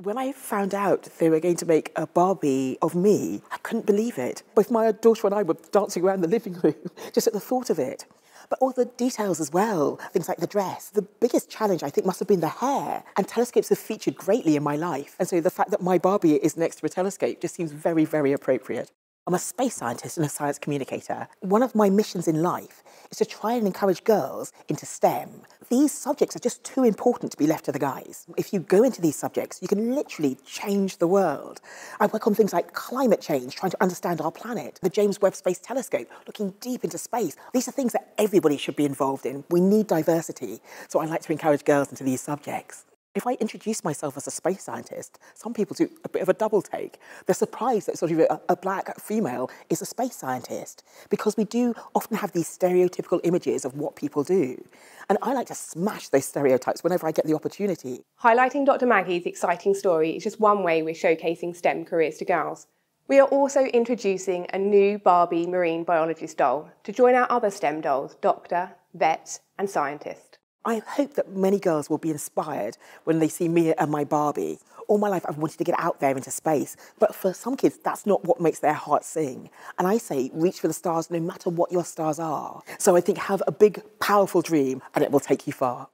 When I found out they were going to make a Barbie of me, I couldn't believe it. Both my daughter and I were dancing around the living room just at the thought of it. But all the details as well, things like the dress. The biggest challenge, I think, must have been the hair. And telescopes have featured greatly in my life. And so the fact that my Barbie is next to a telescope just seems very, very appropriate. I'm a space scientist and a science communicator. One of my missions in life is to try and encourage girls into STEM. These subjects are just too important to be left to the guys. If you go into these subjects, you can literally change the world. I work on things like climate change, trying to understand our planet, the James Webb Space Telescope, looking deep into space. These are things that everybody should be involved in. We need diversity. So I like to encourage girls into these subjects. If I introduce myself as a space scientist, some people do a bit of a double take. They're surprised that sort of a, a, black female is a space scientist because we do often have these stereotypical images of what people do. And I like to smash those stereotypes whenever I get the opportunity. Highlighting Dr. Maggie's exciting story is just one way we're showcasing STEM careers to girls. We are also introducing a new Barbie marine biologist doll to join our other STEM dolls, doctor, vet and scientist. I hope that many girls will be inspired when they see me and my Barbie. All my life I've wanted to get out there into space, but for some kids that's not what makes their heart sing. And I say reach for the stars no matter what your stars are. So I think have a big powerful dream and it will take you far.